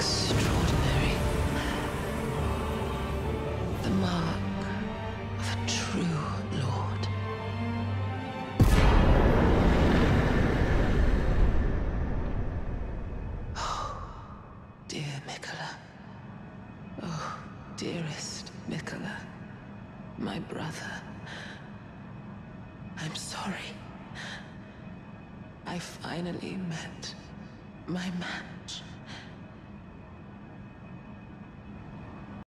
Extraordinary. The mark of a true lord. Oh, dear Miquella. Oh, dearest Miquella. My brother. I'm sorry. I finally met my match.